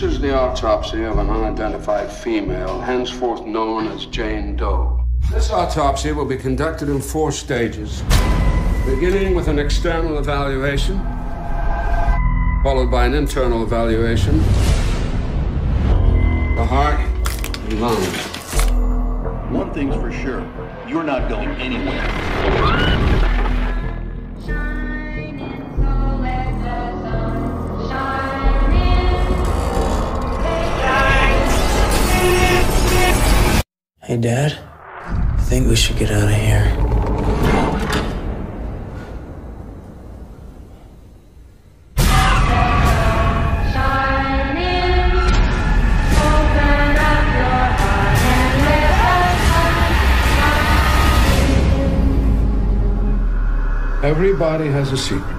the autopsy of an unidentified female, henceforth known as Jane Doe. This autopsy will be conducted in four stages, beginning with an external evaluation, followed by an internal evaluation, the heart and lungs. One thing's for sure, you're not going anywhere. Hey, Dad. I think we should get out of here. Everybody has a secret.